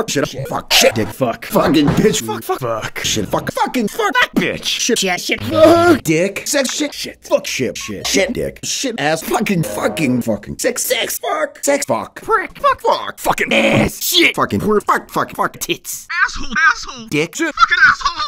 fuck, shit, shit, fuck, shit, dick, fuck, fucking bitch, fuck, fuck, fuck, shit, fuck, fucking fuck, bitch, shit, shit, shit, fuck, dick, sex, shit, shit, fuck, shit, shit, shit, dick, shit, ass, fucking, fucking, fucking, sex, sex, fuck, sex, fuck, prick, fuck, fuck, fucking ass, shit, fucking, fuck, fuck, fuck, tits, Asshole, asshole, dick, shit, fucking asshole.